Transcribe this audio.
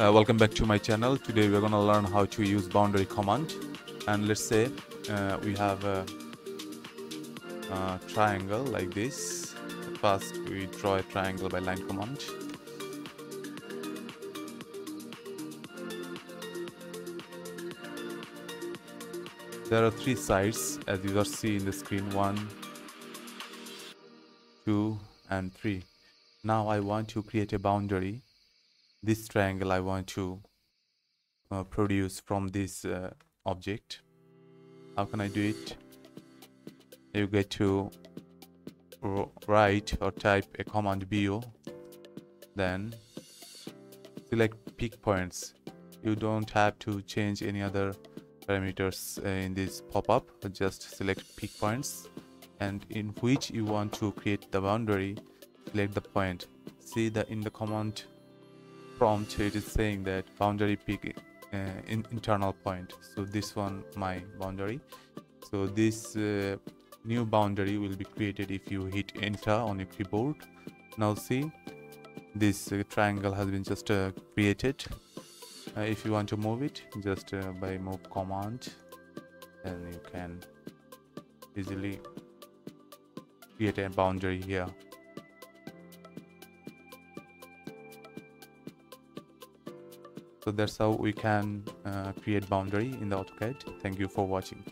Uh, welcome back to my channel. Today we're gonna learn how to use boundary command. And let's say uh, we have a, a, triangle like this. First we draw a triangle by line command. There are three sides as you are see in the screen. One, two, and three. Now I want to create a boundary this triangle I want to uh, produce from this uh, object. How can I do it? You get to write or type a command bu then select pick points. You don't have to change any other parameters uh, in this pop-up. Just select pick points and in which you want to create the boundary select the point. See that in the command prompt it is saying that boundary pick uh, in internal point. So this one my boundary. So this uh, new boundary will be created if you hit enter on your keyboard. Now see this uh, triangle has been just uh, created. Uh, if you want to move it just uh, by move command then you can easily create a boundary here so that's how we can uh, create boundary in the AutoCAD. Thank you for watching